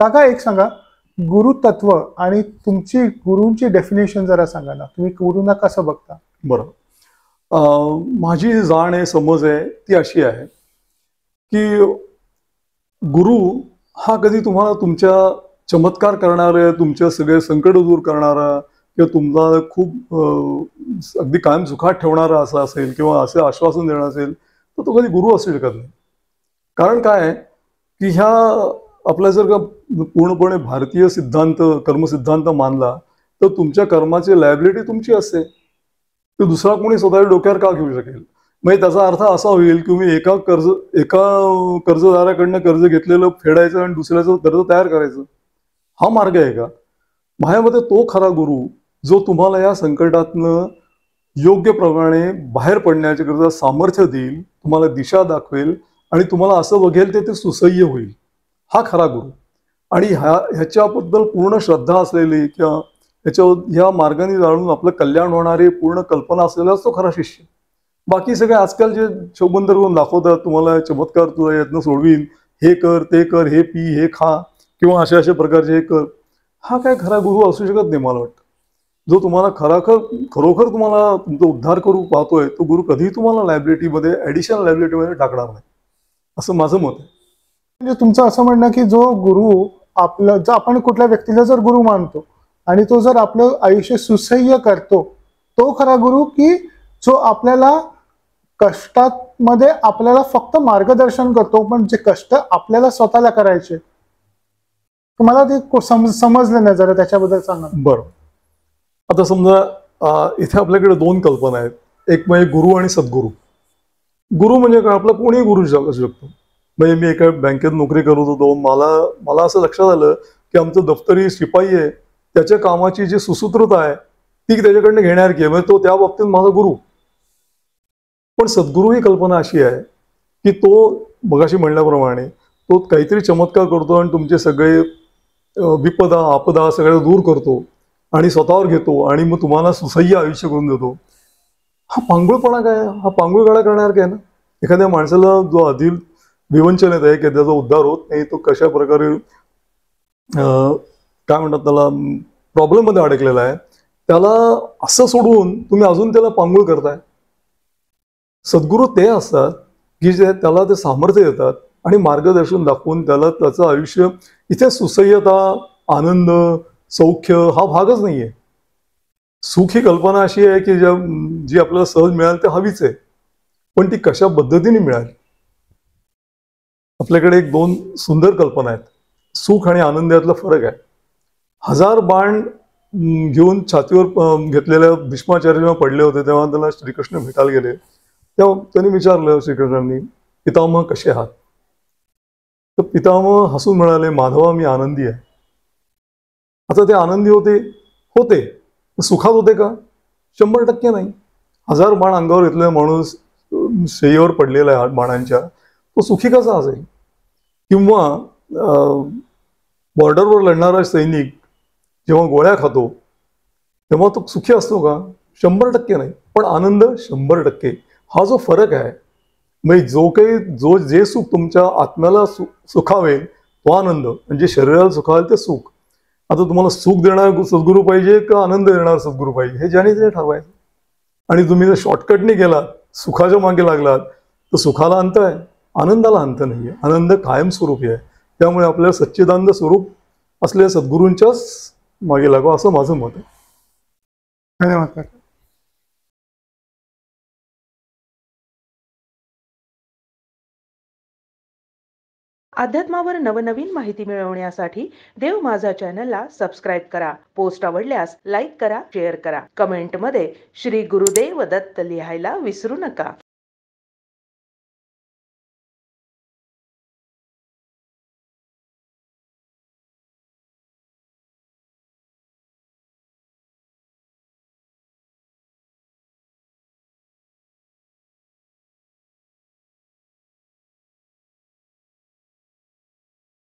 काका एक सांगा गुरुतत्व आणि तुमची गुरुंची डेफिनेशन जरा सांगा ना. तुम्ही गुरुंना कसं बघता? बरं. माझी जाण आहे समज आहे ती अशी आहे की गुरु हा कधी तुम्हाला तुमच्या चमत्कार करणारे तुमचे सगळे संकट दूर करणारा किंवा तुमचा खूप अगदी कायम सुखात ठेवणारा असा असेल किंवा असे आश्वासन देणार असेल तर तो कधी गुरु असू शकत नाही. कारण काय आहे की ह्या आपला जर का पूर्णपणे भारतीय सिद्धांत कर्मसिद्धांत मानला तर तुमच्या कर्माची लायबिलिटी तुमची असते. ते दुसरा कोणी स्वतःच्या डोक्यावर का घेऊ शकेल? म्हणजे त्याचा अर्थ असा होईल की मी एका कर्ज एका कर्जदाराकडनं कर्ज घेतलेलं फेडायचं आणि दुसऱ्याचं कर्ज तयार करायचं. हा मार्ग आहे का? माझ्यामध्ये तो खरा गुरु जो तुम्हाला या संकटातनं योग्य प्रमाणे बाहेर पडण्याच्या करता सामर्थ्य देईल तुम्हाला दिशा दाखवेल आणि तुम्हाला असं बघेल ते ते सुसह्य होईल. हा खरा गुरु. आणि ह्या ह्याच्याबद्दल पूर्ण श्रद्धा असलेली किंवा ह्याच्यावर ह्या मार्गाने जाणून आपलं कल्याण होणारी पूर्ण कल्पना असलेलाच तो खरा शिष्य. बाकी सगळे आजकाल जे शोबंदर करून दाखवतात तुम्हाला चमत्कार तुला यातनं सोडवीन हे कर ते कर हे पी हे खा किंवा अशा अशा प्रकारचे हे कर हा काय खरा गुरु असू शकत नाही मला वाटतं. जो तुम्हाला खराखर खरोखर तुम्हाला तुमचा उद्धार करू पाहतोय तो गुरु कधीही तुम्हाला लायब्रिटीमध्ये ॲडिशनल लायब्रिटीमध्ये टाकणार नाही. असं माझं मत आहे. म्हणजे तुमचं असं म्हणणं की जो गुरु आपलं जर आपण कुठल्या व्यक्तीला जर गुरु मानतो आणि तो जर आपलं आयुष्य सुसह्य करतो तो खरा गुरु की जो आपल्याला कष्टात मध्ये आपल्याला फक्त मार्गदर्शन करतो पण जे कष्ट आपल्याला स्वतःला करायचे. मला ते समज समजलं नाही जरा त्याच्याबद्दल सांगा. बरं. आता समजा इथे आपल्याकडे दोन कल्पना आहेत. एक म्हणजे गुरु आणि सद्गुरू. गुरु म्हणजे काय? आपला कोणीही गुरु असू शकतो म्हणजे मी एका बँकेत नोकरी करत होतो. मला मला असं लक्षात आलं की आमचं दफ्तरी शिपाई आहे. त्याच्या कामाची जी सुसूत्रता आहे ती त्याच्याकडनं घेण्यासारखी आहे म्हणजे तो त्या बाबतीत माझा गुरु. पण सद्गुरू ही कल्पना अशी आहे की तो मगाशी म्हणल्याप्रमाणे तो काहीतरी चमत्कार करतो आणि तुमचे सगळे विपदा आपदा सगळ्या दूर करतो आणि स्वतःवर घेतो आणि मग तुम्हाला सुसह्य आयुष्य करून देतो. हा पांगुळपणा काय? हा पांगुळगाडा करणार काय ना? एखाद्या माणसाला जो आधी विवंचनेत आहे की त्याचा उद्धार होत नाही तो कशा प्रकारे काय म्हणतात त्याला प्रॉब्लेममध्ये अडकलेला आहे. त्याला असं सोडून तुम्ही अजून त्याला पांगूळ करताय. सद्गुरू ते असतात की जे त्याला ते सामर्थ्य देतात आणि मार्गदर्शन दाखवून त्याला त्याचं आयुष्य इथे सुसह्यता आनंद सौख्य हा भागच नाहीये. सुख ही कल्पना अशी आहे की ज्या जी आपल्याला सहज मिळाल ते हवीच आहे. पण ती कशा पद्धतीने मिळाली? आपल्याकडे एक दोन सुंदर कल्पना आहेत. सुख आणि आनंद यातला फरक आहे. हजार बाण घेऊन छातीवर घेतलेल्या भीष्माचार्य जेव्हा पडले होते तेव्हा त्यांना श्रीकृष्ण भेटायला गेले. तेव्हा त्यांनी विचारलं श्रीकृष्णांनी पितामह कसे आहात? तर पितामह हसून म्हणाले माधवा मी आनंदी आहे. आता ते आनंदी होते होते. सुखात होते का? शंभर टक्के नाही. हजार बाण अंगावर घेतलेला माणूस अं, शेईवर पडलेला आहे बाणांच्या. तो सुखी कसा असेल? किंवा बॉर्डरवर लढणारा सैनिक जेव्हा गोळ्या खातो तेव्हा तो सुखी असतो का? शंभर टक्के नाही. पण आनंद शंभर टक्के. हा जो फरक आहे म्हणजे जो काही जो जे सुख तुमच्या आत्म्याला सु सुखावेल तो आनंद. म्हणजे शरीराला सुखावेल ते सुख. आता तुम्हाला सुख देणार सद्गुरू पाहिजे का आनंद देणार सद्गुरू पाहिजे? हे ज्याने ते ठरवायचं. आणि तुम्ही जर शॉर्टकटने गेलात सुखाच्या मागे लागलात तर सुखाला अंत आहे. आनंदाला अंत नाही आहे आनंद कायमस्वरूपी आहे. त्यामुळे आपल्याला सच्चिदानंद स्वरूप असलेल्या सद्गुरूंच्याच मागे लागावं असं माझं मत आहे. धन्यवाद काका अध्यात्मावर नवनवीन माहिती मिळवण्यासाठी देव माझा चॅनलला सबस्क्राईब करा. पोस्ट आवडल्यास लाईक करा शेअर करा. कमेंटमध्ये श्री गुरुदेव दत्त लिहायला विसरू नका.